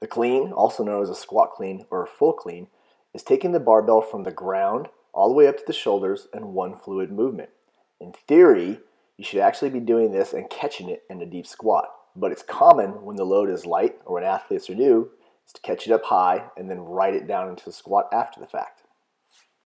The clean, also known as a squat clean or a full clean, is taking the barbell from the ground all the way up to the shoulders in one fluid movement. In theory, you should actually be doing this and catching it in a deep squat, but it's common when the load is light or when athletes are new is to catch it up high and then ride it down into the squat after the fact.